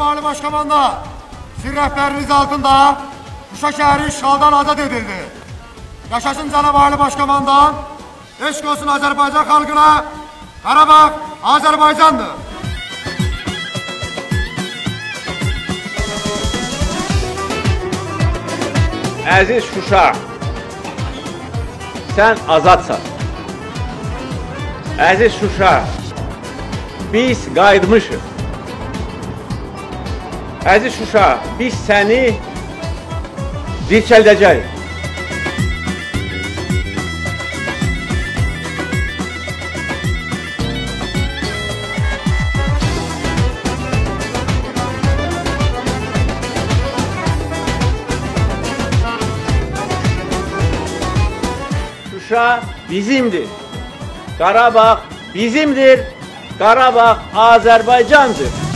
Cənab Ali Başkomanda, sizin rəhbəriniz altında Şuşa şəhəri işğaldan azad edildi. Yaşasın Cənab Ali Başkomandan, eşq olsun Azərbaycan xalqına, Qarabağ Azərbaycandır. Əziz Şuşa, sən azadsan. Əziz Şuşa, biz qayıtmışıq. Əziz Şuşa, biz səni dirçəldəcəyik. Şuşa bizimdir. Qarabağ bizimdir. Qarabağ Azərbaycandır.